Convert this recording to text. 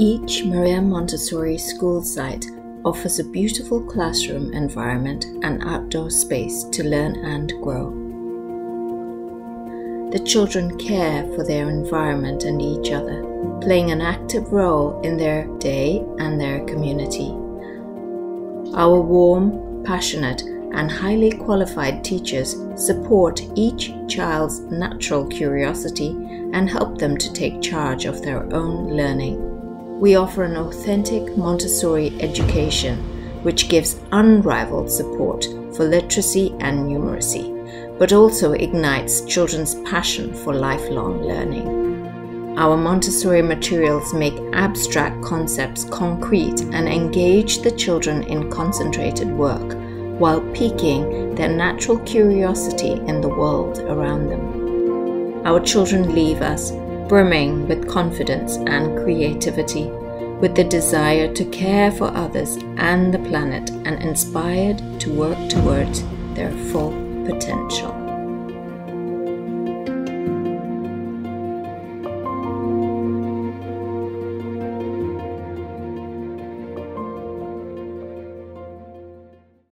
Each Maria Montessori school site offers a beautiful classroom environment and outdoor space to learn and grow. The children care for their environment and each other, playing an active role in their day and their community. Our warm, passionate, and highly qualified teachers support each child's natural curiosity and help them to take charge of their own learning. We offer an authentic Montessori education which gives unrivaled support for literacy and numeracy, but also ignites children's passion for lifelong learning. Our Montessori materials make abstract concepts concrete and engage the children in concentrated work while piquing their natural curiosity in the world around them. Our children leave us brimming with confidence and creativity, with the desire to care for others and the planet, and inspired to work towards their full potential.